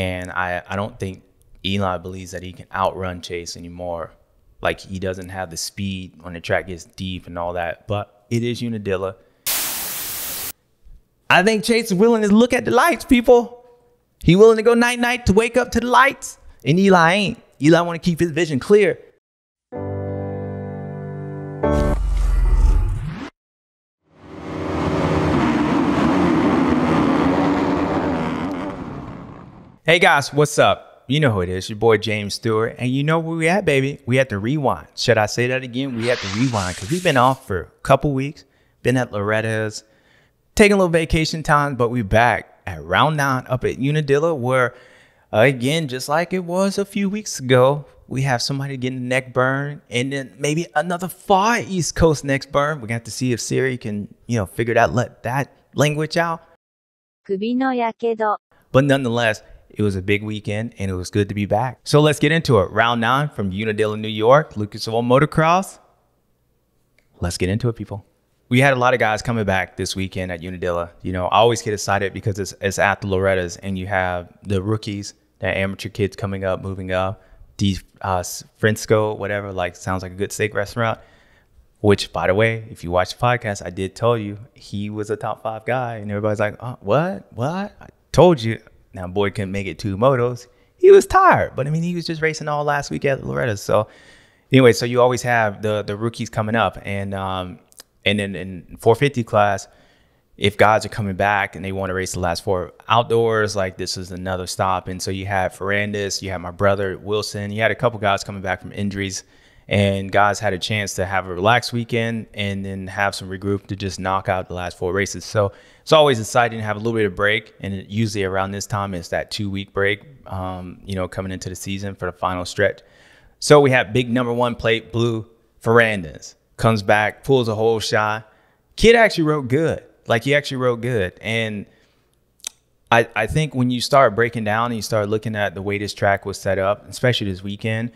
And I, I don't think Eli believes that he can outrun Chase anymore. Like he doesn't have the speed when the track gets deep and all that. But it is Unadilla. I think Chase is willing to look at the lights, people. He willing to go night night to wake up to the lights. And Eli ain't. Eli want to keep his vision clear. Hey guys, what's up? You know who it is, your boy James Stewart. And you know where we at, baby? We at to rewind. Should I say that again? We at to rewind because we've been off for a couple weeks, been at Loretta's, taking a little vacation time, but we back at round nine up at Unadilla, where again, just like it was a few weeks ago, we have somebody getting a neck burn and then maybe another far East Coast neck burn. We're gonna have to see if Siri can, you know, figure that let that language out. But nonetheless, it was a big weekend and it was good to be back. So let's get into it. Round nine from Unadilla, New York, Lucas Oil Motocross. Let's get into it, people. We had a lot of guys coming back this weekend at Unadilla. You know, I always get excited because it's, it's at the Loretta's and you have the rookies, the amateur kids coming up, moving up. D uh, Frisco, whatever, like sounds like a good steak restaurant. Which, by the way, if you watch the podcast, I did tell you he was a top five guy, and everybody's like, oh, "What? What? I told you." Now, boy couldn't make it two motos. He was tired, but I mean, he was just racing all last week at Loretta. So, anyway, so you always have the the rookies coming up, and um, and then in 450 class, if guys are coming back and they want to race the last four outdoors, like this is another stop. And so you have Ferrandis, you have my brother Wilson, you had a couple guys coming back from injuries, and guys had a chance to have a relaxed weekend and then have some regroup to just knock out the last four races. So it's always exciting to have a little bit of break, and usually around this time it's that two week break, um, you know, coming into the season for the final stretch. So we have big number one plate blue Ferrandis comes back, pulls a whole shot. Kid actually wrote good. Like he actually wrote good. And I, I think when you start breaking down and you start looking at the way this track was set up, especially this weekend,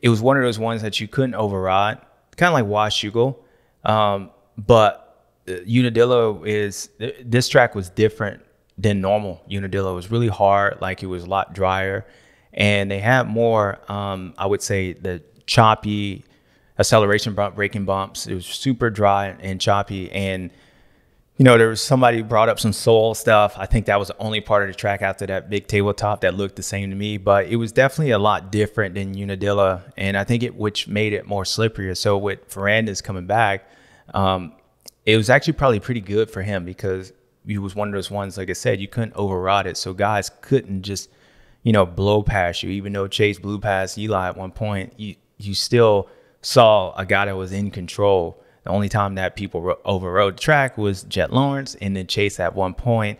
it was one of those ones that you couldn't override, kind of like Washougal. Um, but Unadilla is this track was different than normal. Unadilla was really hard, like it was a lot drier, and they had more. Um, I would say the choppy acceleration bump, braking bumps. It was super dry and choppy, and you know, there was somebody brought up some soul stuff. I think that was the only part of the track after that big tabletop that looked the same to me, but it was definitely a lot different than Unadilla, and I think it which made it more slippery. So with Ferrandis coming back, um, it was actually probably pretty good for him because he was one of those ones, like I said, you couldn't override it, so guys couldn't just, you know, blow past you. Even though Chase blew past Eli at one point, you you still saw a guy that was in control. The only time that people overrode the track was Jett Lawrence and then Chase at one point.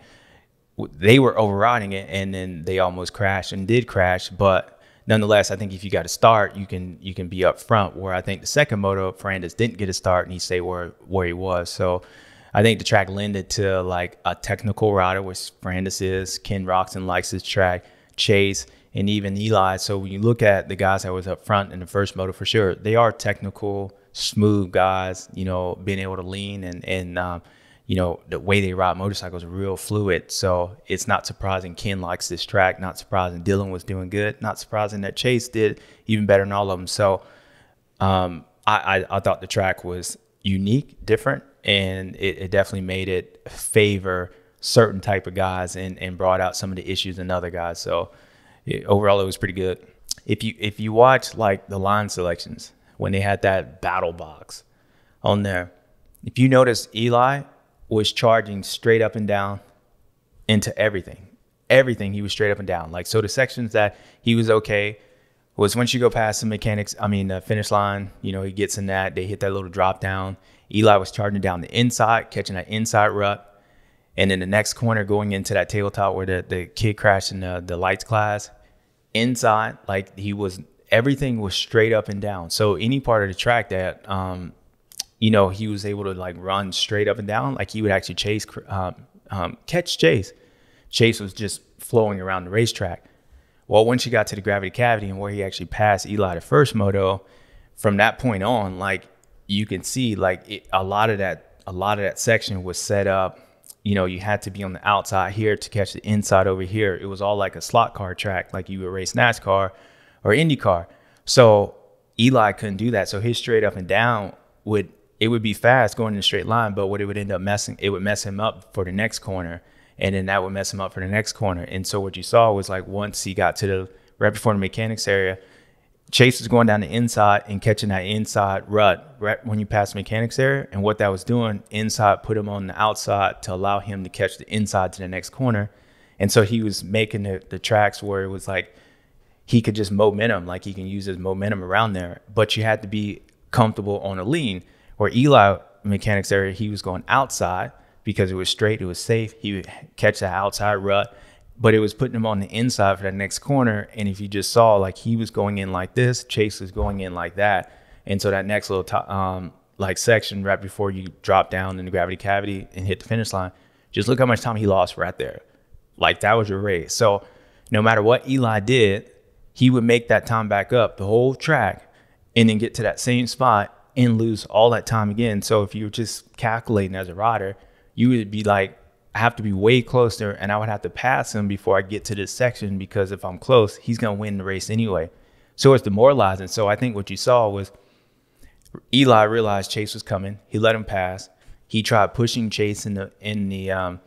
They were overriding it and then they almost crashed and did crash. But nonetheless, I think if you got a start, you can you can be up front. Where I think the second moto, Ferrandis didn't get a start and he stayed where where he was. So I think the track lended to like a technical rider, which Ferrandis is. Ken Roczen likes his track. Chase and even Eli. So when you look at the guys that was up front in the first moto, for sure, they are technical, smooth guys. You know, being able to lean and and um, you know the way they ride motorcycles real fluid. So it's not surprising Ken likes this track. Not surprising Dylan was doing good. Not surprising that Chase did even better than all of them. So um, I, I I thought the track was unique, different, and it, it definitely made it favor certain type of guys and and brought out some of the issues in other guys. So it, overall, it was pretty good. If you if you watch like the line selections when they had that battle box on there, if you notice, Eli was charging straight up and down into everything. Everything he was straight up and down. Like so, the sections that he was okay was once you go past the mechanics. I mean, the finish line. You know, he gets in that. They hit that little drop down. Eli was charging down the inside, catching that inside rut. And then the next corner going into that tabletop where the, the kid crashed in the, the lights class, inside, like he was, everything was straight up and down. So any part of the track that, um, you know, he was able to like run straight up and down, like he would actually chase, um, um, catch Chase. Chase was just flowing around the racetrack. Well, once you got to the gravity cavity and where he actually passed Eli the first moto, from that point on, like you can see, like it, a lot of that, a lot of that section was set up you know, you had to be on the outside here to catch the inside over here. It was all like a slot car track, like you would race NASCAR or IndyCar. So Eli couldn't do that. So his straight up and down would it would be fast going in a straight line, but what it would end up messing, it would mess him up for the next corner, and then that would mess him up for the next corner. And so what you saw was like once he got to the right before the mechanics area, Chase was going down the inside and catching that inside rut right when you pass mechanics area. And what that was doing, inside put him on the outside to allow him to catch the inside to the next corner. And so he was making the, the tracks where it was like he could just momentum, like he can use his momentum around there. But you had to be comfortable on a lean. Where Eli mechanics area, he was going outside because it was straight, it was safe. He would catch the outside rut, but it was putting him on the inside for that next corner. And if you just saw, like he was going in like this, Chase was going in like that, and so that next little um, like section right before you drop down in the gravity cavity and hit the finish line, just look how much time he lost right there. Like that was your race. So no matter what Eli did, he would make that time back up the whole track and then get to that same spot and lose all that time again. So if you were just calculating as a rider, you would be like, I have to be way closer and I would have to pass him before I get to this section because if I'm close, he's going to win the race anyway. So it's demoralizing. So I think what you saw was Eli realized Chase was coming. He let him pass. He tried pushing Chase in the in the um,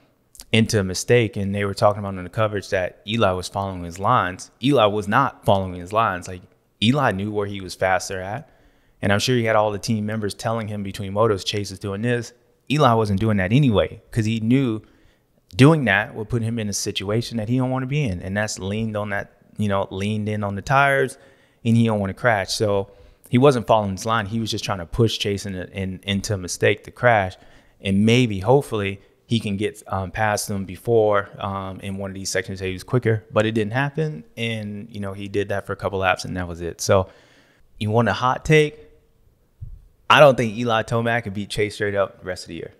into a mistake, and they were talking about in the coverage that Eli was following his lines. Eli was not following his lines. Like Eli knew where he was faster at. And I'm sure he had all the team members telling him between motos, Chase is doing this. Eli wasn't doing that anyway because he knew doing that would put him in a situation that he don't want to be in. And that's leaned on that, you know, leaned in on the tires and he don't want to crash. So he wasn't following his line. He was just trying to push Chase in, in, into a mistake to crash. And maybe, hopefully, he can get um, past them before um, in one of these sections that he was quicker, but it didn't happen. And, you know, he did that for a couple laps and that was it. So you want a hot take? I don't think Eli Tomac can beat Chase straight up the rest of the year.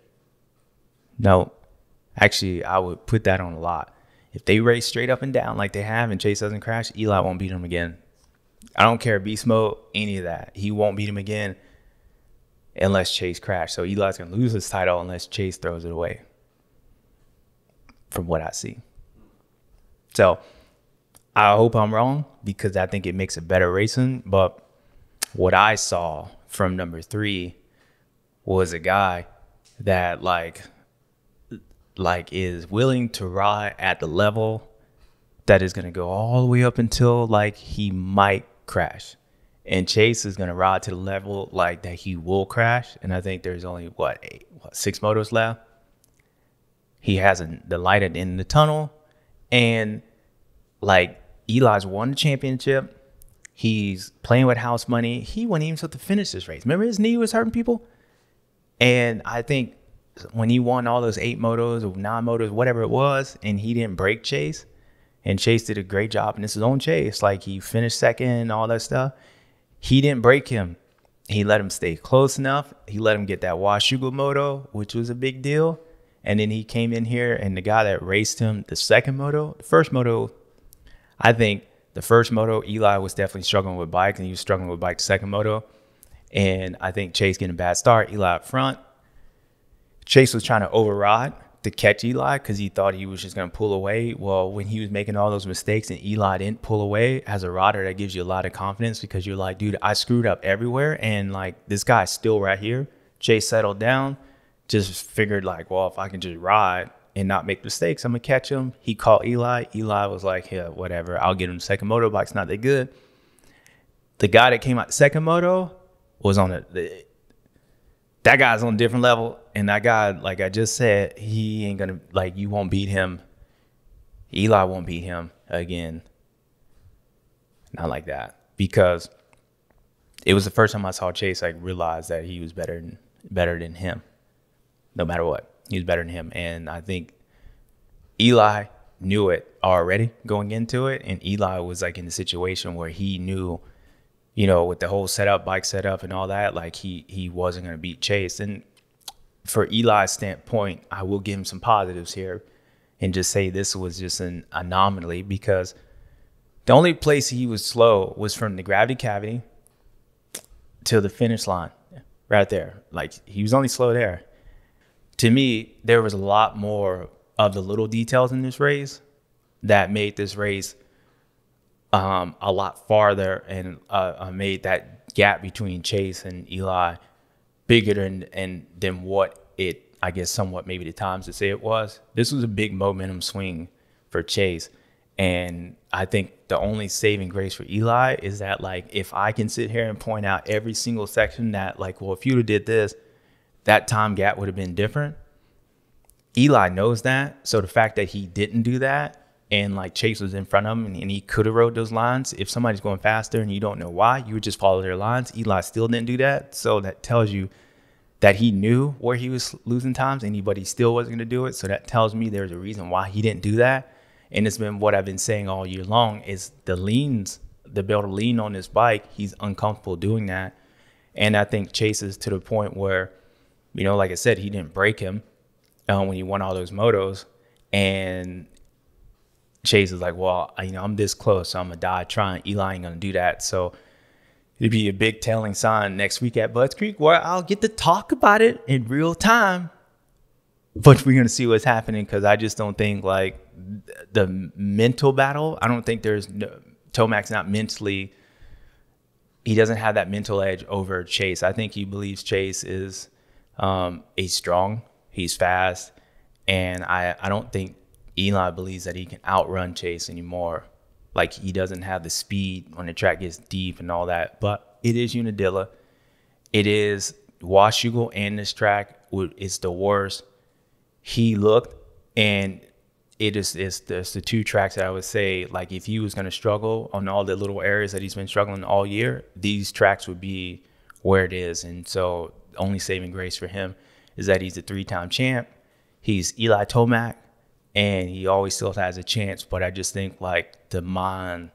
No, actually, I would put that on a lot. If they race straight up and down like they have and Chase doesn't crash, Eli won't beat him again. I don't care beast mode, any of that. He won't beat him again unless Chase crash. So Eli's gonna lose his title unless Chase throws it away. From what I see. So I hope I'm wrong because I think it makes it better racing. But what I saw from number three was a guy that like like is willing to ride at the level that is to go all the way up until like he might crash. And chase is to ride to the level like that he will crash. And i think there's only what eight what, six motos left? He has a, the light at the end of the tunnel. And like eli's won the championship He's playing with house money. He wasn't even supposed to finish this race. Remember his knee was hurting people? And I think when he won all those eight motos or nine motos, whatever it was, and he didn't break Chase, and Chase did a great job, and this is on Chase. Like he finished second and all that stuff. He didn't break him. He let him stay close enough. He let him get that Washougal moto, which was a big deal. And then he came in here, and the guy that raced him the second moto, the first moto, I think the first moto, Eli was definitely struggling with bike, and he was struggling with bike second moto. And I think Chase getting a bad start, Eli up front. Chase was trying to override to catch Eli because he thought he was just going to pull away. Well, when he was making all those mistakes and Eli didn't pull away, as a rider, that gives you a lot of confidence because you're like, dude, I screwed up everywhere. And like, this guy's still right here. Chase settled down, just figured, like, well, if I can just ride, and not make mistakes. I'm gonna catch him. He called Eli. Eli was like, yeah, whatever. I'll get him second moto. Bike's not that good. The guy that came out second moto was on. The, that guy's on a different level, and that guy, like I just said, he ain't gonna like you won't beat him. Eli won't beat him again. Not like that because it was the first time I saw Chase like realize that he was better than better than him, no matter what. He was better than him. And I think Eli knew it already going into it. And Eli was like in the situation where he knew, you know, with the whole setup, bike setup and all that, like he he wasn't gonna beat Chase. And for Eli's standpoint, I will give him some positives here and just say this was just an anomaly because the only place he was slow was from the gravity cavity to the finish line right there. Like he was only slow there to me, there was a lot more of the little details in this race that made this race um, a lot farther and uh, uh, made that gap between Chase and Eli bigger than and than what it I guess somewhat maybe the times to say it was. This was a big momentum swing for Chase. And I think the only saving grace for Eli is that like if I can sit here and point out every single section that like, well, if have did this, that time gap would have been different. Eli knows that. So the fact that he didn't do that and like Chase was in front of him and, and he could have rode those lines. If somebody's going faster and you don't know why, you would just follow their lines. Eli still didn't do that. So that tells you that he knew where he was losing times he still wasn't going to do it. So that tells me there's a reason why he didn't do that. And it's been what I've been saying all year long is the leans, the ability to lean on his bike. He's uncomfortable doing that. And I think Chase is to the point where, you know, like I said, he didn't break him um, when he won all those motos. And Chase is like, well, you know, I'm this close, so I'm gonna die trying. Eli ain't gonna do that. So it'd be a big telling sign next week at Budds Creek where I'll get to talk about it in real time. But we're gonna see what's happening because I just don't think like the mental battle. I don't think there's no, Tomac's not mentally. He doesn't have that mental edge over Chase. I think he believes Chase is um, he's strong, he's fast, and I I don't think Eli believes that he can outrun Chase anymore. Like he doesn't have the speed when the track gets deep and all that. But it is Unadilla. It is Washougal and this track is the worst. He looked and it is it's it's the two tracks that I would say like if he was going to struggle on all the little areas that he's been struggling all year, these tracks would be where it is. And so only saving grace for him is that he's a three-time champ. He's Eli Tomac and he always still has a chance. But I just think like the mind,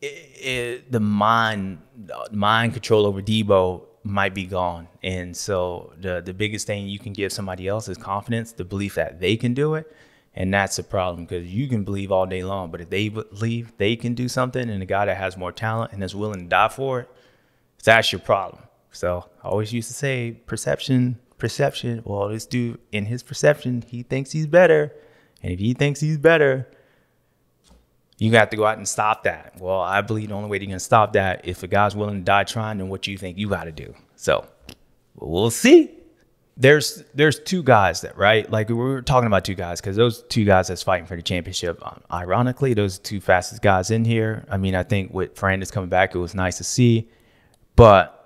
it, it, the mind, mind control over Debo might be gone. And so the the biggest thing you can give somebody else is confidence, the belief that they can do it. And that's a problem because you can believe all day long, but if they believe they can do something and a guy that has more talent and is willing to die for it, that's your problem. So I always used to say perception perception. Well, this dude, in his perception, he thinks he's better. And if he thinks he's better, you got to go out and stop that. Well, I believe the only way you can stop that if a guy's willing to die trying, then what you think you got to do. So we'll see. There's there's two guys that right like we were talking about two guys because those two guys that's fighting for the championship. Um, ironically, those two fastest guys in here. I mean, I think with Ferrandis coming back, it was nice to see, but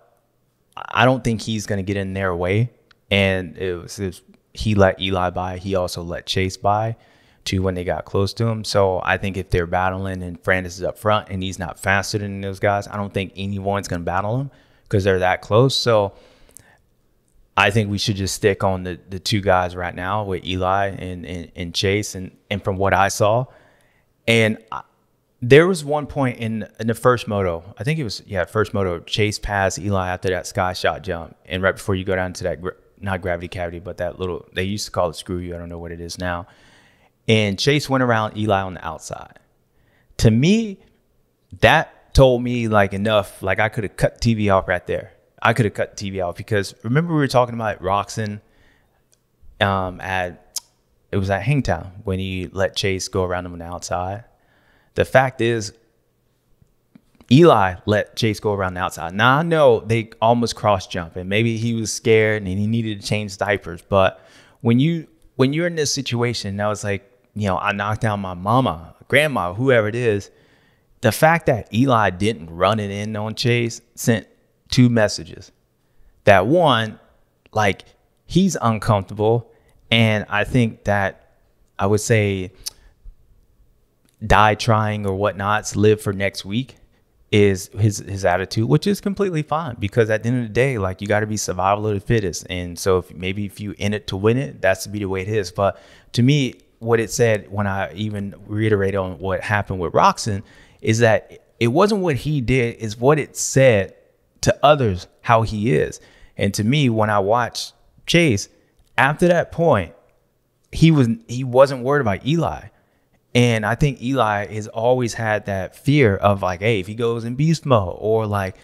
I don't think he's going to get in their way and it was, it was, he let Eli by. He also let Chase by too when they got close to him. So I think if they're battling and Ferrandis is up front and he's not faster than those guys, I don't think anyone's going to battle him because they're that close. So I think we should just stick on the, the two guys right now with Eli and, and, and Chase. And, and from what I saw, and I, there was one point in in the first moto, I think it was yeah, first moto. Chase passed Eli after that sky shot jump, and right before you go down to that not gravity cavity, but that little they used to call it screw you. I don't know what it is now. And Chase went around Eli on the outside. To me, that told me like enough. Like I could have cut TV off right there. I could have cut TV off because remember we were talking about Roczen um, at it was at Hangtown when he let Chase go around him on the outside. The fact is, Eli let Chase go around the outside. Now I know they almost cross jump and maybe he was scared and he needed to change diapers. But when you when you're in this situation, I was like, you know, I knocked down my mama, grandma, whoever it is. The fact that Eli didn't run it in on Chase sent two messages. That one, like he's uncomfortable, and I think that I would say die trying or whatnots, live for next week is his his attitude, which is completely fine because at the end of the day, like you got to be survival of the fittest. And so if maybe if you in it to win it, that's to be the way it is. But to me, what it said when I even reiterate on what happened with Roczen is that it wasn't what he did, is what it said to others how he is. And to me, when I watched Chase, after that point, he was he wasn't worried about Eli. And I think Eli has always had that fear of like, hey, if he goes in beast mode, or like,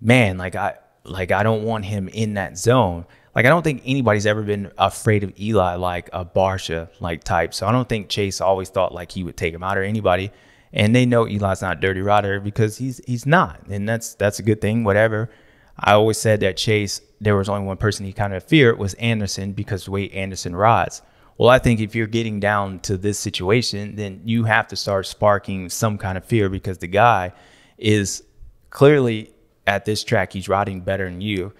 man, like I like I don't want him in that zone. like I don't think anybody's ever been afraid of Eli like a Barcia like type. So I don't think Chase always thought like he would take him out or anybody. And they know Eli's not dirty rider because he's he's not, and that's that's a good thing. Whatever. I always said that Chase, there was only one person he kind of feared was Anderson because the way Anderson rides. Well, I think if you're getting down to this situation, then you have to start sparking some kind of fear because the guy is clearly at this track, he's riding better than you.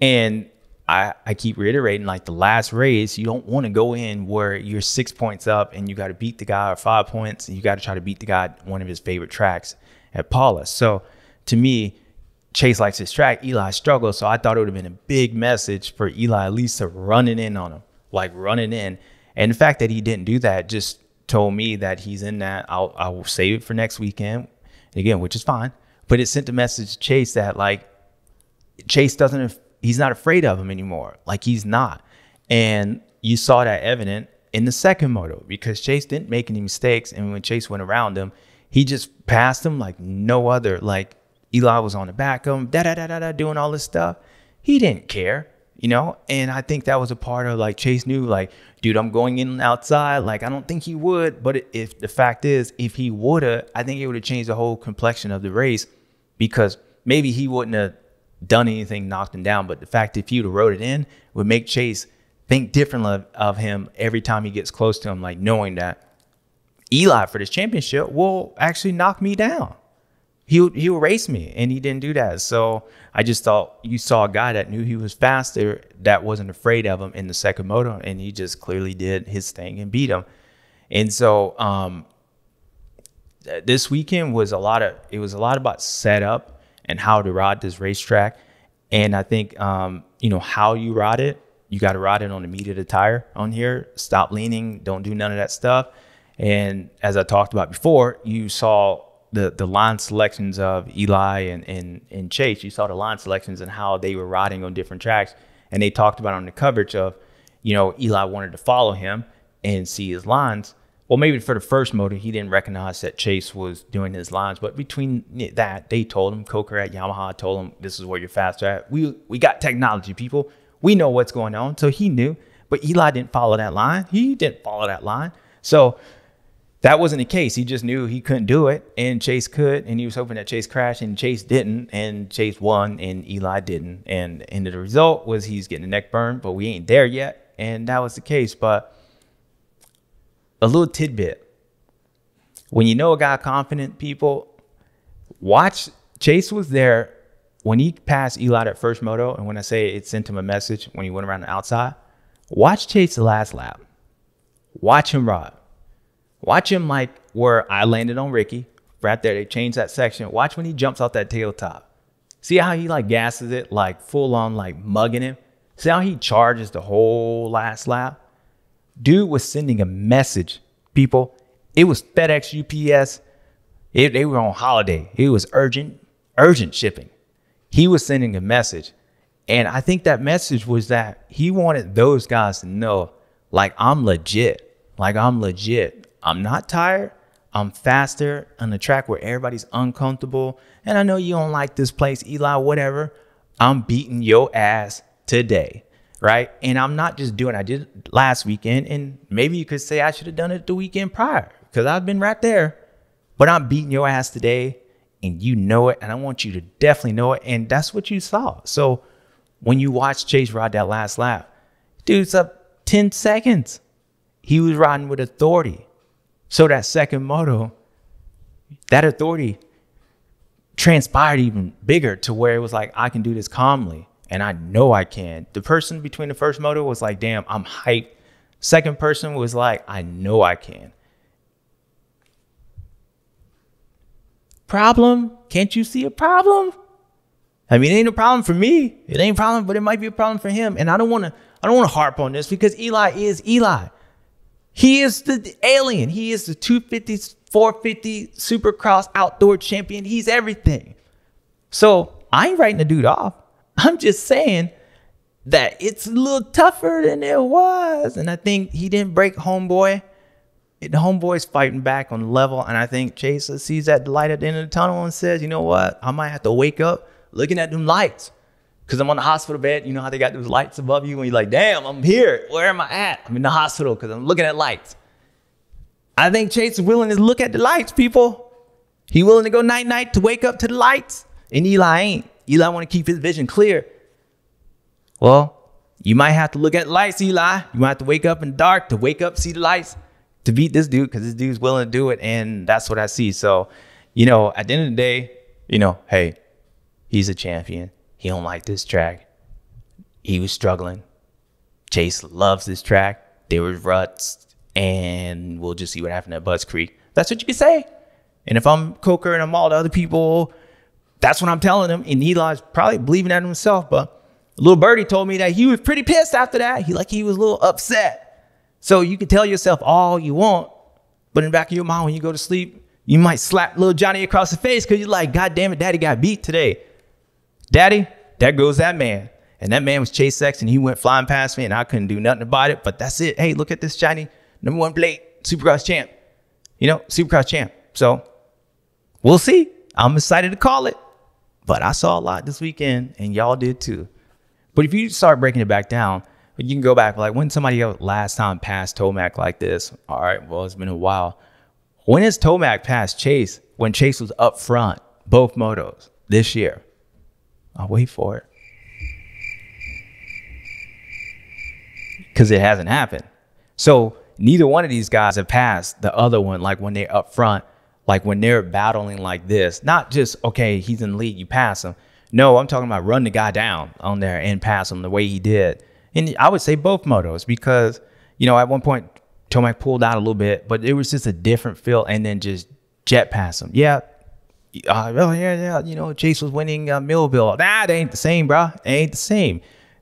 And I, I keep reiterating like the last race, you don't want to go in where you're six points up and you got to beat the guy or five points and you got to try to beat the guy one of his favorite tracks at Paulus. So to me, Chase likes his track, Eli struggles. So I thought it would have been a big message for Eli at least to run it in on him, like running in and the fact that he didn't do that just told me that he's in that. I'll I will save it for next weekend again, which is fine. But it sent a message to Chase that like Chase doesn't he's not afraid of him anymore. Like he's not. And you saw that evident in the second moto because Chase didn't make any mistakes. And when Chase went around him, he just passed him like no other. Like Eli was on the back of him, da da da da da, doing all this stuff. He didn't care you know? And I think that was a part of like Chase knew, like, dude, I'm going in outside. Like, I don't think he would, but if the fact is, if he would have, I think it would have changed the whole complexion of the race because maybe he wouldn't have done anything, knocked him down. But the fact if he would have it in would make Chase think differently of, of him every time he gets close to him, like knowing that Eli for this championship will actually knock me down he he race me, and he didn't do that. So I just thought you saw a guy that knew he was faster, that wasn't afraid of him in the second moto, and he just clearly did his thing and beat him. And so um, this weekend was a lot of it was a lot about setup and how to ride this racetrack, and I think um, you know how you ride it. You got to ride it on the meat of the tire on here. Stop leaning. Don't do none of that stuff. And as I talked about before, you saw the the line selections of Eli and, and and Chase, you saw the line selections and how they were riding on different tracks, and they talked about on the coverage of, you know, Eli wanted to follow him and see his lines. Well, maybe for the first motor, he didn't recognize that Chase was doing his lines, but between that, they told him, Coker at Yamaha told him, this is where you're faster at. We we got technology, people. We know what's going on, so he knew. But Eli didn't follow that line. He didn't follow that line. So that wasn't the case. He just knew he couldn't do it, and Chase could, and he was hoping that Chase crashed, and Chase didn't, and Chase won, and Eli didn't, and and the result was he's getting a neck burn, but we ain't there yet, and that was the case. But a little tidbit: when you know a guy confident, people watch. Chase was there when he passed Eli at first moto, and when I say it sent him a message when he went around the outside. Watch Chase the last lap. Watch him ride Watch him like where I landed on Ricky, right there. They changed that section. Watch when he jumps off that tail top. See how he like gasses it, like full on, like mugging him. See how he charges the whole last lap. Dude was sending a message, people. It was FedEx, UPS. It, they were on holiday. It was urgent, urgent shipping. He was sending a message. And I think that message was that he wanted those guys to know, like, I'm legit. Like, I'm legit. I'm not tired. I'm faster on the track where everybody's uncomfortable. And I know you don't like this place, Eli, whatever. I'm beating your ass today. Right. And I'm not just doing I did last weekend. And maybe you could say I should have done it the weekend prior because I've been right there. But I'm beating your ass today and you know it. And I want you to definitely know it. And that's what you saw. So when you watch Chase ride that last lap, dude's up 10 seconds. He was riding with authority. So that second moto, that authority transpired even bigger to where it was like, I can do this calmly and I know I can. The person between the first moto was like, damn, I'm hyped. Second person was like, I know I can. Problem? Can't you see a problem? I mean, it ain't a problem for me. It ain't a problem, but it might be a problem for him. And I don't want to, I don't want to harp on this because Eli is Eli. He is the alien. He is the 250, 450 supercross outdoor champion. He's everything. So I ain't writing the dude off. I'm just saying that it's a little tougher than it was. And I think he didn't break homeboy. The homeboy's fighting back on level. And I think Chase sees that light at the end of the tunnel and says, you know what? I might have to wake up looking at them lights. Cause I'm on the hospital bed. You know how they got those lights above you, and you're like, "Damn, I'm here. Where am I at? I'm in the hospital because I'm looking at lights." I think Chase is willing to look at the lights, people. He willing to go night night to wake up to the lights, and Eli ain't. Eli want to keep his vision clear. Well, you might have to look at lights, Eli. You might have to wake up in the dark to wake up, see the lights, to beat this dude because this dude's willing to do it, and that's what I see. So, you know, at the end of the day, you know, hey, he's a champion. He don't like this track. He was struggling. Chase loves this track. There were ruts, and we'll just see what happened at Budds Creek. That's what you can say. And if I'm Coker and I'm all the other people, that's what I'm telling him. And Eli's probably believing that himself. But little birdie told me that he was pretty pissed after that. He like he was a little upset. So you can tell yourself all you want, but in the back of your mind when you go to sleep, you might slap little Johnny across the face because you're like, God damn it, daddy got beat today. Daddy, there goes that man. And that man was Chase Sexton. And he went flying past me and I couldn't do nothing about it. But that's it. Hey, look at this shiny number one plate, Supercross champ. You know, Supercross champ. So we'll see. I'm excited to call it. But I saw a lot this weekend and y'all did too. But if you start breaking it back down, you can go back like when somebody last time passed Tomac like this. All right, well, it's been a while. When is Tomac passed Chase? When Chase was up front, both motos this year. I'll wait for it. Because it hasn't happened. So neither one of these guys have passed the other one, like when they're up front, like when they're battling like this. Not just, okay, he's in the lead, you pass him. No, I'm talking about run the guy down on there and pass him the way he did. And I would say both motos because, you know, at one point, Tomac pulled out a little bit, but it was just a different feel and then just jet past him. Yeah. Uh, oh, yeah, yeah. You know, Chase was winning uh, Millville. Nah, they ain't the same, bro. They ain't the same.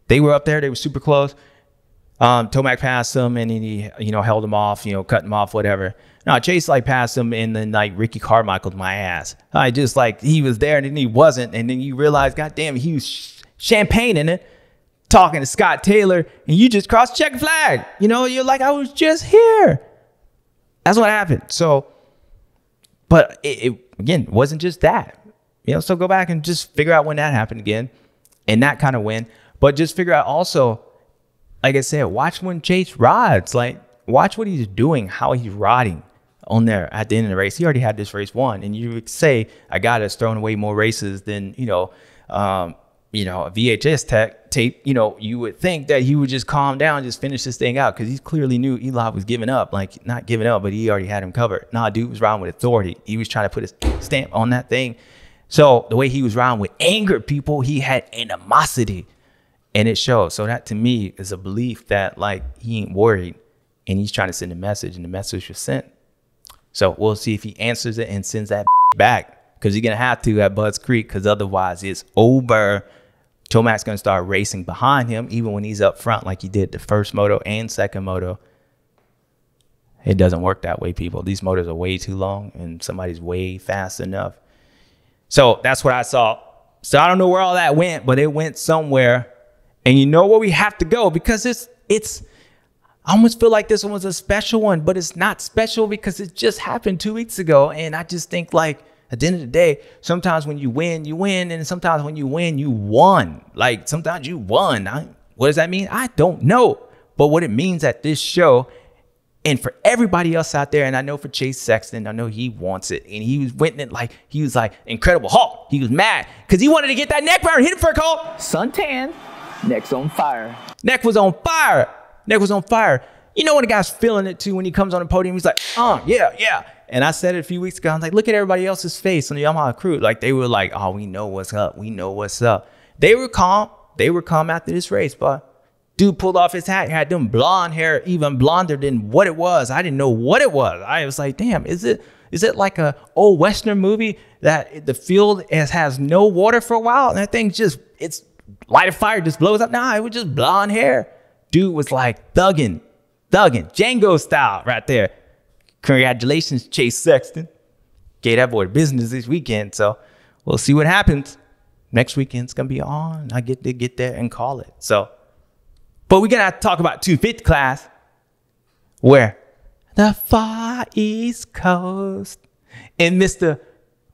They were up there. They were super close. Um, Tomac passed him and then he, you know, held him off, you know, cut him off, whatever. No, Chase like passed him and then like Ricky Carmichael's my ass. I just like he was there and then he wasn't. And then you realize, God damn, he was sh- champagne in it talking to Scott Taylor and you just cross check flag. You know, you're like, I was just here. That's what happened. So, but it, it again wasn't just that. You know, so go back and just figure out when that happened again and that kind of win. But just figure out also, like I said, watch when Chase rods. Like, watch what he's doing, how he's riding on there at the end of the race. He already had this race won. And you would say, a guy that's thrown away more races than, you know, um, you know, a VHS tech tape, you know, you would think that he would just calm down, just finish this thing out because he clearly knew Eli was giving up, like not giving up, but he already had him covered. Nah, dude was riding with authority. He was trying to put his stamp on that thing. So the way he was riding with anger people, he had animosity and it shows. So that to me is a belief that like he ain't worried and he's trying to send a message and the message was sent. So we'll see if he answers it and sends that back because you're to have to at Budds Creek because otherwise it's over. Tomac's going to start racing behind him, even when he's up front, like he did the first moto and second moto. It doesn't work that way, people. These motors are way too long, and somebody's way fast enough. So that's what I saw. So I don't know where all that went, but it went somewhere. And you know where we have to go because it's it's. I almost feel like this one was a special one, but it's not special because it just happened two weeks ago, and I just think like at the end of the day, sometimes when you win, you win. And sometimes when you win, you won. Like sometimes you won. I, what does that mean? I don't know. But what it means at this show, and for everybody else out there, and I know for Chase Sexton, I know he wants it. And he was winning it like he was like Incredible Hulk. He was mad because he wanted to get that neck burn, hit it for a call. Suntan, neck's on fire. Neck was on fire. Neck was on fire. You know when a guy's feeling it too when he comes on the podium, he's like, oh, yeah, yeah. And I said it a few weeks ago. I was like, look at everybody else's face on the Yamaha crew. Like they were like, oh, we know what's up. We know what's up. They were calm. They were calm after this race, but dude pulled off his hat, had them blonde hair, even blonder than what it was. I didn't know what it was. I was like, damn, is it is it like a old western movie that the field has, has no water for a while and that thing just it's light of fire just blows up? Nah, it was just blonde hair. Dude was like thugging, thugging, Django style right there. Congratulations, Chase Sexton. Gave that boy business this weekend. So we'll see what happens. Next weekend's gonna be on. I get to get there and call it. So, but we're gonna talk about two fifth class, where the far east coast and Mr.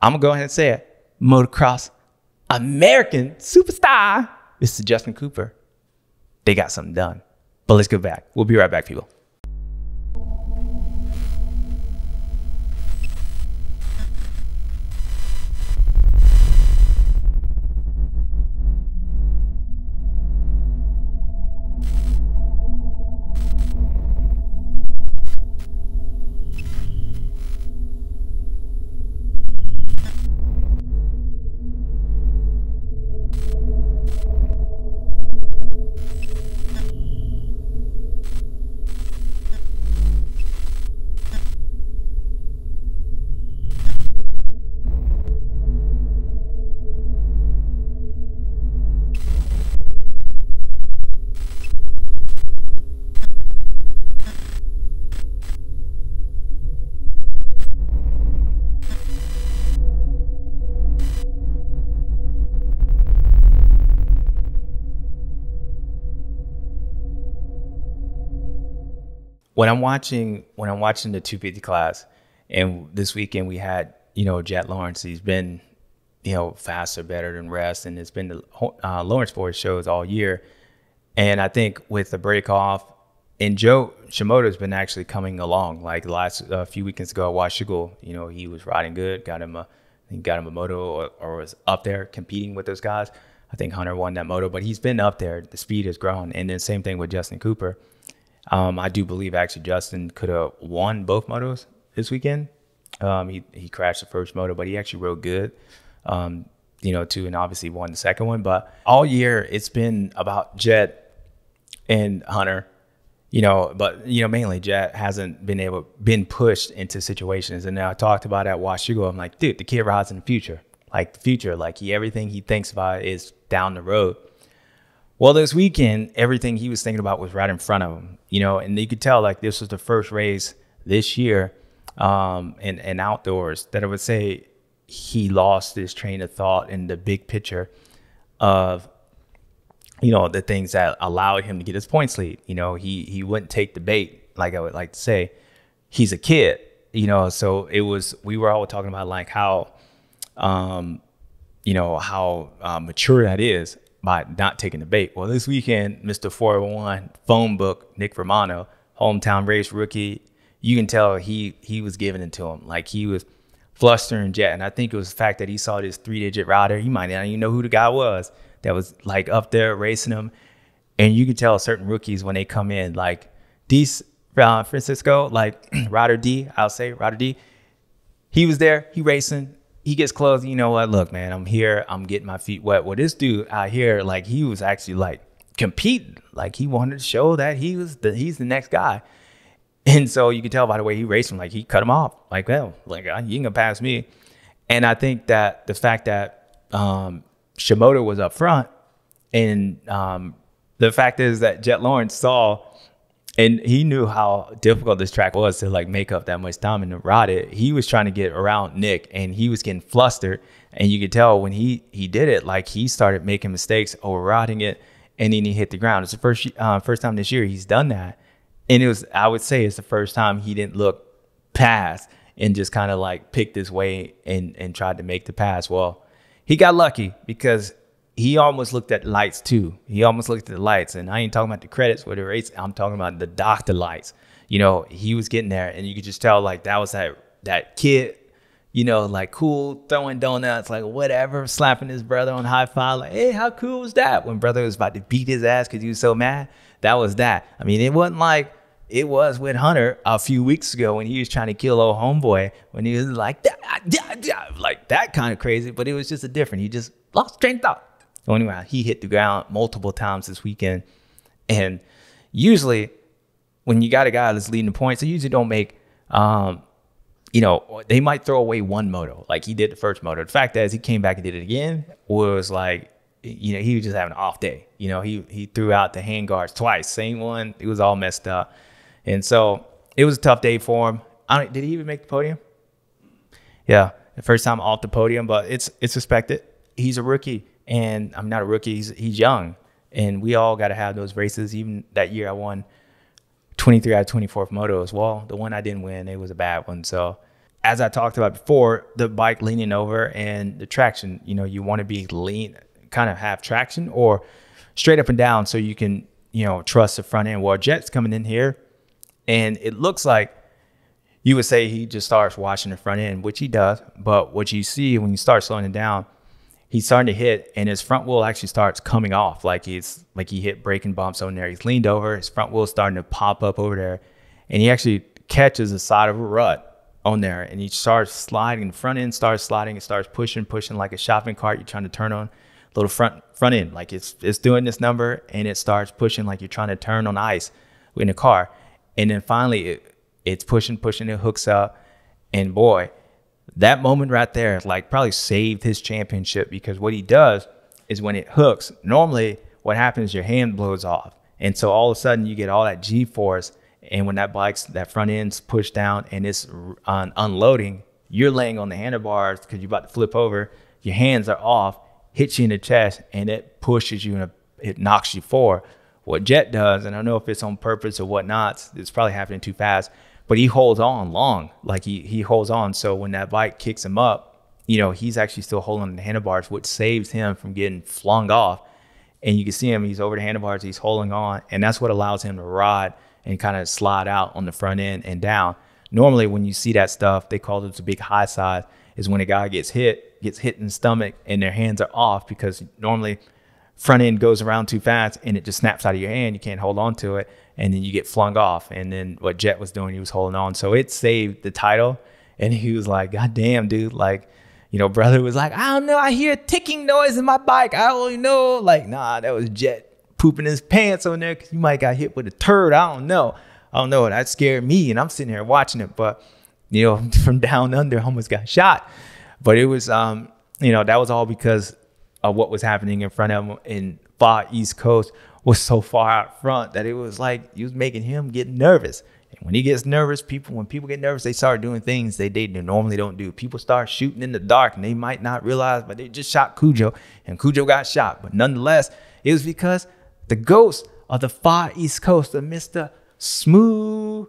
I'm gonna go ahead and say it, motocross American superstar, is Justin Cooper. They got something done. But let's go back. We'll be right back, people. When I'm watching when I'm watching the 250 class, and this weekend we had you know Jett Lawrence. He's been you know faster, better than rest, and it's been the uh, Lawrence Boys shows all year. And I think with the break off, and Jo Shimoda's been actually coming along. Like the last uh, few weekends ago at Washougal, you know he was riding good, got him a got him a moto or, or was up there competing with those guys. I think Hunter won that moto, but he's been up there. The speed has grown, and then same thing with Justin Cooper. Um, I do believe actually Justin could have won both motos this weekend. Um, he he crashed the first moto, but he actually rode good. Um, you know, too, and obviously won the second one. But all year it's been about Jett and Hunter. You know, but you know, mainly Jett hasn't been able been pushed into situations. And now I talked about at Washougal. I'm like, dude, the kid rides in the future. Like the future, like he everything he thinks about is down the road. Well, this weekend, everything he was thinking about was right in front of him, you know, and you could tell like this was the first race this year um, and, in outdoors that I would say he lost his train of thought in the big picture of, you know, the things that allowed him to get his points lead. You know, he he wouldn't take the bait, like I would like to say. He's a kid, you know, so it was we were all talking about like how um, you know, how uh, mature that is by not taking the bait. Well, this weekend, Mr. 401 phone book, Nick Romano, hometown race rookie, you can tell he he was giving it to him. Like he was flustering Jett. And I think it was the fact that he saw this three digit rider. He might not even know who the guy was that was like up there racing him. And you can tell certain rookies when they come in, like these uh, Francisco, like Ryder D, I'll say Ryder D, he was there, he racing, he gets close. You know what? Look, man, I'm here. I'm getting my feet wet. Well, this dude out here, like he was actually like competing. Like he wanted to show that he was the he's the next guy. And so you can tell by the way he raced him, like he cut him off. Like, well, like you ain't gonna pass me. And I think that the fact that um, Shimoda was up front, and um, the fact is that Jett Lawrence saw and he knew how difficult this track was to like make up that much time and to ride it. He was trying to get around Nick and he was getting flustered. And you could tell when he he did it, like he started making mistakes over riding it and then he hit the ground. It's the first uh, first time this year he's done that. And it was I would say it's the first time he didn't look past and just kind of like picked his way and and tried to make the pass. Well, he got lucky because he almost looked at lights too. He almost looked at the lights, and I ain't talking about the credits for the race. I'm talking about the doctor lights. You know, he was getting there, and you could just tell like that was that that kid. You know, like cool, throwing donuts, like whatever, slapping his brother on high five, like, hey, how cool was that? When brother was about to beat his ass because he was so mad. That was that. I mean, it wasn't like it was with Hunter a few weeks ago when he was trying to kill old homeboy when he was like that, like that kind of crazy. But it was just a different. He just lost train of thought. Anyway, he hit the ground multiple times this weekend. And usually when you got a guy that's leading the points, they usually don't make um, you know, they might throw away one moto, like he did the first moto. The fact that he came back and did it again was like, you know, he was just having an off day. You know, he he threw out the hand guards twice, same one. It was all messed up, and so it was a tough day for him. I don't, did he even make the podium? Yeah, the first time off the podium, but it's it's expected. He's a rookie and I'm not a rookie. He's, he's young, and we all got to have those races. Even that year, I won 23 out of 24 motos. Well, the one I didn't win, it was a bad one. So, as I talked about before, the bike leaning over and the traction. You know, you want to be lean, kind of have traction, or straight up and down so you can, you know, trust the front end. Well, Jett's coming in here and it looks like you would say he just starts watching the front end, which he does. But what you see when you start slowing it down, he's starting to hit and his front wheel actually starts coming off like he's like he hit braking bumps on there. He's leaned over, his front wheel's starting to pop up over there, and he actually catches the side of a rut on there and he starts sliding. The front end starts sliding, it starts pushing, pushing like a shopping cart you're trying to turn on little front front end. Like it's it's doing this number and it starts pushing like you're trying to turn on ice in a car. And then finally it, it's pushing, pushing, it hooks up. And boy, that moment right there, like probably saved his championship because what he does is when it hooks, normally what happens, your hand blows off. And so all of a sudden you get all that G force. And when that bike's, that front end's pushed down and it's un- unloading, you're laying on the handlebars because you're about to flip over. Your hands are off, hits you in the chest, and it pushes you and it knocks you forward. What Jett does, and I don't know if it's on purpose or whatnot, it's probably happening too fast but he holds on long. Like he he holds on. So when that bike kicks him up, you know, he's actually still holding the handlebars, which saves him from getting flung off. And you can see him, he's over the handlebars, he's holding on. And that's what allows him to ride and kind of slide out on the front end and down. Normally, when you see that stuff, they call it a big high side, is when a guy gets hit, gets hit in the stomach, and their hands are off because normally front end goes around too fast and it just snaps out of your hand. You can't hold on to it and then you get flung off. And then what Jett was doing, he was holding on. So it saved the title. And he was like, God damn, dude. Like, you know, brother was like, I don't know. I hear a ticking noise in my bike. I don't know. Like, nah, that was Jett pooping his pants on there because you might got hit with a turd. I don't know. I don't know. That scared me. And I'm sitting here watching it. But, you know, from down under, almost got shot. But it was, um, you know, that was all because of what was happening in front of him in far East Coast was so far out front that it was like he was making him get nervous. And when he gets nervous, people when people get nervous, they start doing things they they normally don't do. People start shooting in the dark, and they might not realize, but they just shot Cujo, and Cujo got shot. But nonetheless, it was because the ghost of the far East Coast of Mister Smooth.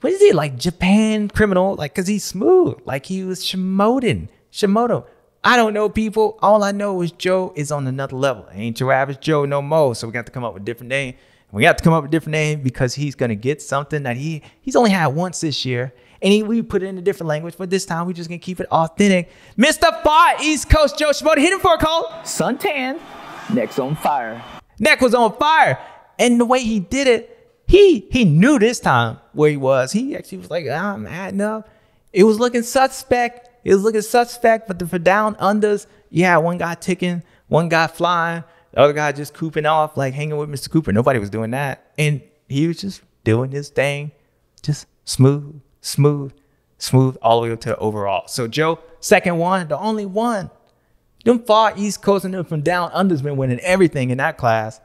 What is he like Japan criminal? Like, cause he's smooth. Like he was Shimoden. Shimoto. I don't know people. All I know is Joe is on another level. Ain't your average Joe no more. So we got to come up with a different name. We got to come up with a different name because he's gonna get something that he he's only had once this year. And he, we put it in a different language, but this time we're just gonna keep it authentic. Mr. Far East Coast Jo Shimoda, hit him for a call. Suntan, neck's on fire. Neck was on fire. And the way he did it, he he knew this time where he was. He actually was like, ah, I'm adding up. It was looking suspect. It was looking suspect, but the, for down unders, yeah, one guy ticking, one guy flying, the other guy just cooping off, like hanging with Mr. Cooper. Nobody was doing that. And he was just doing his thing, just smooth, smooth, smooth all the way up to the overall. So Joe, second one, the only one. Them far East Coast and them from down unders been winning everything in that class.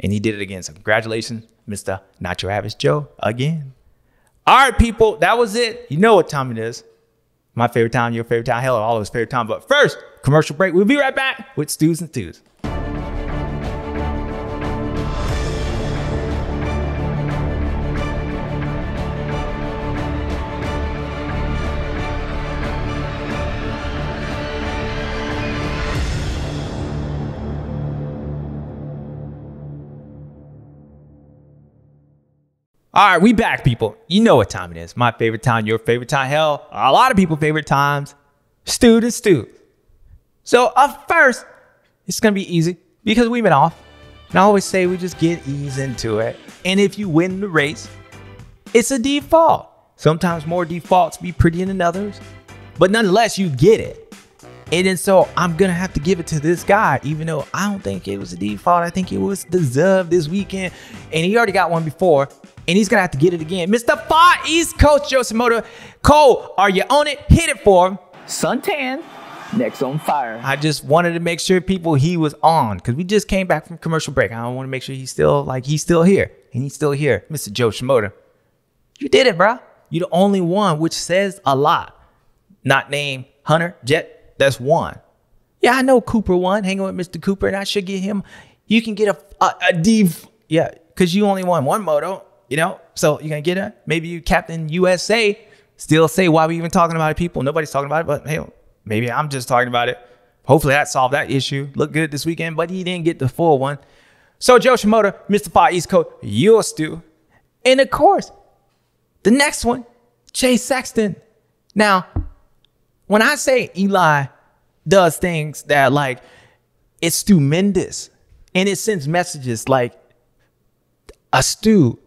And he did it again. So congratulations, Mr. Not Your Average Joe, again. All right, people, that was it. You know what time it is my favorite time, your favorite time, hell, all of his favorite time. But first, commercial break. We'll be right back with Stews and Stews. All right, we back, people. You know what time it is. My favorite time, your favorite time, hell, a lot of people' favorite times. Stewed and stew. So up first, it's gonna be easy because we've been off. And I always say we just get ease into it. And if you win the race, it's a default. Sometimes more defaults be prettier than others, but nonetheless, you get it. And then so I'm gonna have to give it to this guy, even though I don't think it was a default. I think it was deserved this weekend. And he already got one before and he's gonna have to get it again. Mr. Far East Coast Yoshimoto. Cole, are you on it? Hit it for him. Suntan, neck's on fire. I just wanted to make sure people he was on because we just came back from commercial break. I want to make sure he's still like he's still here and he's still here, Mr. Jo Shimoda. You did it, bro. You're the only one, which says a lot. Not named Hunter Jett. That's one. Yeah, I know Cooper won, hanging with Mr. Cooper, and I should get him. You can get a a, a D. Yeah, because you only won one moto you know? So you're gonna get a, Maybe you Captain USA still say why we even talking about it, people. Nobody's talking about it, but hey, maybe I'm just talking about it. Hopefully that solved that issue. Looked good this weekend, but he didn't get the full one. So Jo Shimoda, Mr. Far East Coast, you're Stu. And of course, the next one, Chase Sexton. Now, when I say Eli does things that like it's stupendous and it sends messages like a stew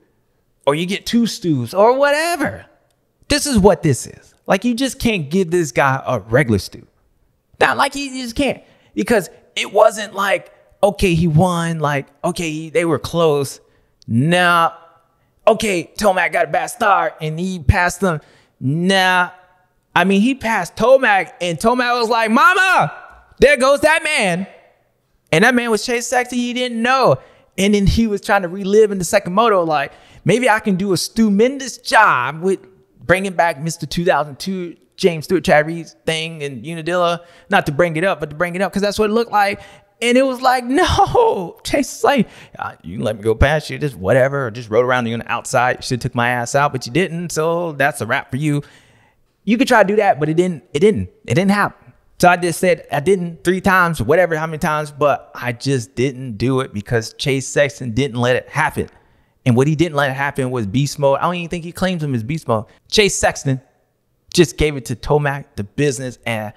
or you get two stews or whatever. This is what this is. Like you just can't give this guy a regular stew. Not like you just can't because it wasn't like okay he won like okay they were close. Nah. Okay, Tomac got a bad start and he passed them. Nah. I mean he passed Tomac and Tomac was like, "Mama, there goes that man." And that man was Chase Sexton. He didn't know. And then he was trying to relive in the second moto, like, maybe I can do a stupendous job with bringing back Mr. 2002 James Stewart Chad thing and Unadilla. Not to bring it up, but to bring it up because that's what it looked like. And it was like, no, Chase is like, uh, you let me go past you, just whatever, just rode around the outside. You should have took my ass out, but you didn't. So that's a wrap for you. You could try to do that, but it didn't. It didn't. It didn't happen. So I just said I didn't three times, whatever, how many times, but I just didn't do it because Chase Sexton didn't let it happen. And what he didn't let happen was beast mode. I don't even think he claims him as beast mode. Chase Sexton just gave it to Tomac, the business, and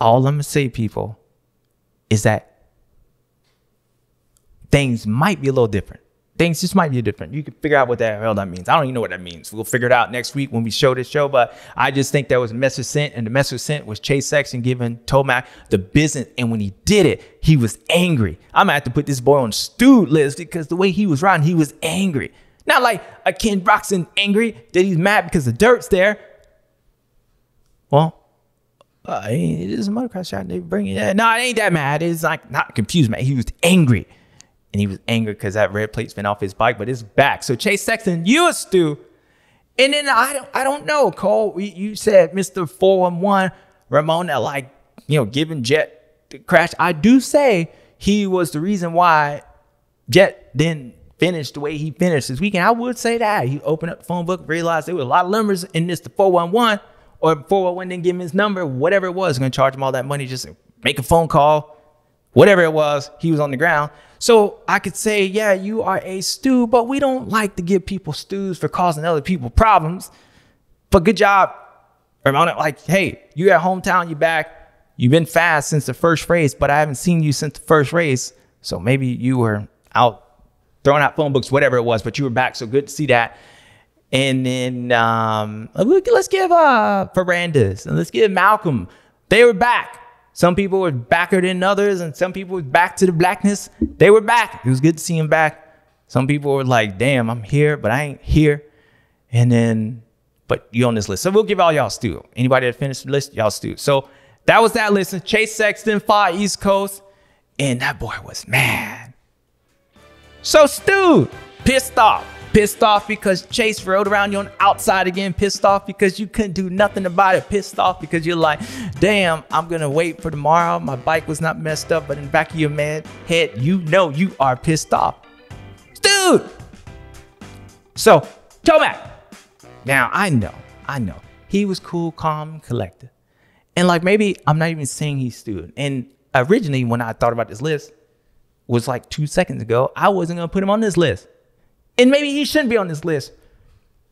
all I'm gonna say, people, is that things might be a little different. Things just might be different. You can figure out what the hell that means. I don't even know what that means. We'll figure it out next week when we show this show. But I just think there was a message sent, and the message sent was Chase Sexton giving Tomac the business. And when he did it, he was angry. I'm gonna have to put this boy on stewed list because the way he was riding, he was angry. Not like a Ken Roczen angry that he's mad because the dirt's there. Well, uh, it is a motocross track. They bring it. No, it ain't that mad. It's like not confused, man. He was angry and he was angry because that red plate's been off his bike, but it's back. So Chase Sexton, you a stew. And then I don't, I don't know, Cole. You said Mr. Four One One Ramona, like you know giving Jett the crash. I do say he was the reason why Jett didn't finish the way he finished this weekend. I would say that he opened up the phone book, realized there were a lot of numbers in this. The four one one or four one one didn't give him his number, whatever it was, going to charge him all that money. Just make a phone call, whatever it was. He was on the ground. So I could say, yeah, you are a stew, but we don't like to give people stews for causing other people problems. But good job. Like, hey, you at hometown, you back. You've been fast since the first race, but I haven't seen you since the first race. So maybe you were out throwing out phone books, whatever it was, but you were back. So good to see that. And then um, let's give uh, Ferrandis and let's give Malcolm. They were back. Some people were backer than others, and some people were back to the blackness. They were back. It was good to see him back. Some people were like, damn, I'm here, but I ain't here. And then, but you on this list. So we'll give all y'all stew. Anybody that finished the list, y'all stew. So that was that list. Chase Sexton, Far East Coast. And that boy was mad. So Stu, pissed off pissed off because Chase rode around you on the outside again, pissed off because you couldn't do nothing about it, pissed off because you're like, damn, I'm gonna wait for tomorrow. My bike was not messed up, but in the back of your man head, you know you are pissed off. Dude! So, Tomac. Now I know, I know. He was cool, calm, collected. And like maybe I'm not even saying he's stupid. And originally when I thought about this list was like two seconds ago, I wasn't gonna put him on this list. And maybe he shouldn't be on this list.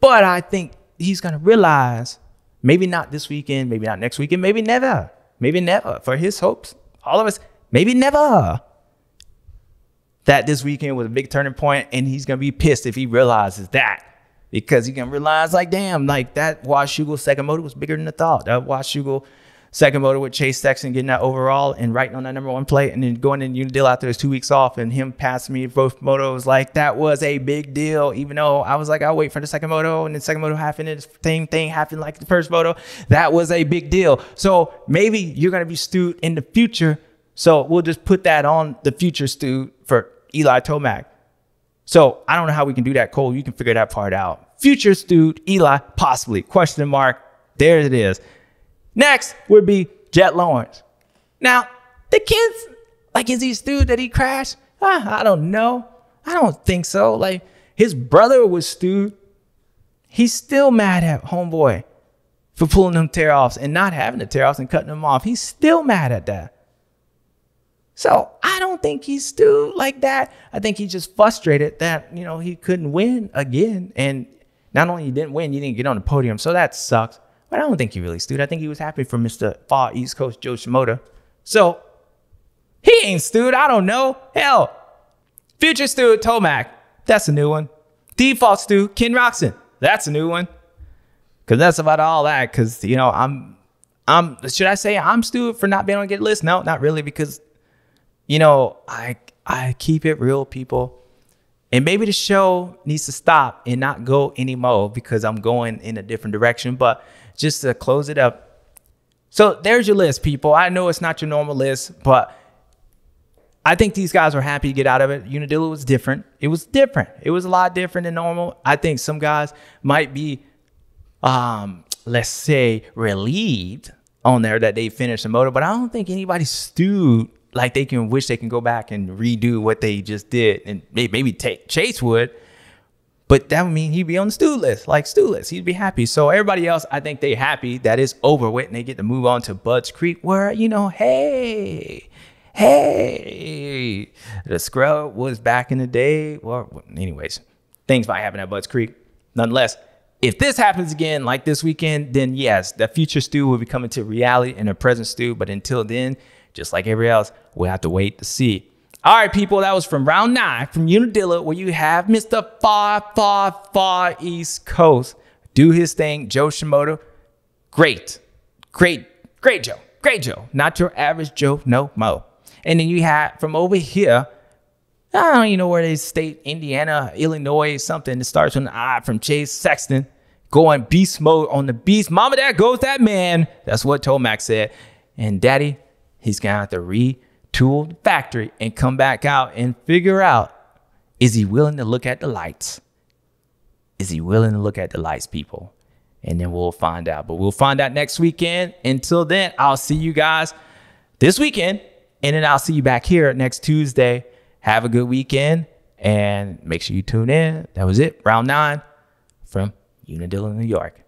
But I think he's going to realize maybe not this weekend, maybe not next weekend, maybe never, maybe never for his hopes, all of us, maybe never. That this weekend was a big turning point and he's to be pissed if he realizes that because he can realize like, damn, like that second motor was bigger than I thought. That Washougal second motor with Chase Sexton getting that overall and writing on that number one plate and then going in Unadilla after his two weeks off and him passing me both motos like that was a big deal. Even though I was like, I'll wait for the second moto and the second moto happened and the same thing happened like the first moto. That was a big deal. So maybe you're gonna be Stu in the future. So we'll just put that on the future Stu for Eli Tomac. So I don't know how we can do that, Cole. You can figure that part out. Future Stu, Eli, possibly. Question mark. There it is. Next would be Jett Lawrence. Now, the kids, like, is he stewed that he crashed? Ah, I don't know. I don't think so. Like, his brother was stewed. He's still mad at homeboy for pulling them tear offs and not having the tear offs and cutting them off. He's still mad at that. So I don't think he's stewed like that. I think he's just frustrated that, you know, he couldn't win again. And not only he didn't win, you didn't get on the podium. So that sucks. But I don't think he really stewed. I think he was happy for Mr. Far East Coast Jo Shimoda. So he ain't stewed. I don't know. Hell, Future Stu Tomac. That's a new one. Default Stu Ken Roczen. That's a new one. Cause that's about all that. Cause you know I'm, I'm. Should I say I'm stewed for not being on Get List? No, not really. Because you know I I keep it real, people. And maybe the show needs to stop and not go anymore because I'm going in a different direction. But just to close it up. So there's your list, people. I know it's not your normal list, but I think these guys were happy to get out of it. Unadilla was different. It was different. It was a lot different than normal. I think some guys might be, um, let's say, relieved on there that they finished the motor, but I don't think anybody's stewed like they can wish they can go back and redo what they just did. And maybe Chase would, but that would mean he'd be on the stew list, like stew list. He'd be happy. So everybody else, I think they happy that is over with and they get to move on to Budds Creek where, you know, hey, hey, the scrub was back in the day. Well, anyways, things might happen at Budds Creek. Nonetheless, if this happens again, like this weekend, then yes, the future stew will be coming to reality and the present stew. But until then, just like everybody else, we'll have to wait to see. All right, people, that was from round nine from Unadilla, where you have Mr. Far, Far, Far East Coast do his thing. Jo Shimoda, great, great, great Joe, great Joe. Not your average Joe, no mo. And then you have from over here, I don't even know where they state, Indiana, Illinois, something that starts with an I from Chase Sexton going beast mode on the beast. Mama, there goes that man. That's what Tomac said. And daddy, he's gonna have to retool the factory and come back out and figure out is he willing to look at the lights? Is he willing to look at the lights, people? And then we'll find out. But we'll find out next weekend. Until then, I'll see you guys this weekend. And then I'll see you back here next Tuesday. Have a good weekend and make sure you tune in. That was it. Round nine from Unadilla, New York.